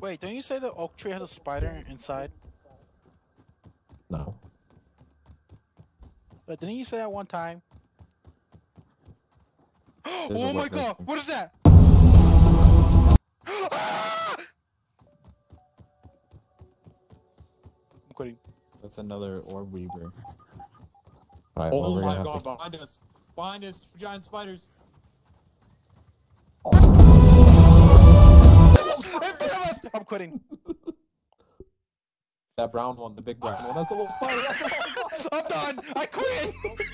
Wait, don't you say the oak tree has a spider inside? No. But didn't you say that one time? oh my wet god, what is that? I'm quitting. That's another orb weaver. Alright, oh well, Oh we're my god, have behind us! Behind us, two giant spiders! Quitting. That brown one, the big brown one. That's the wolf spider. I'm done. I quit.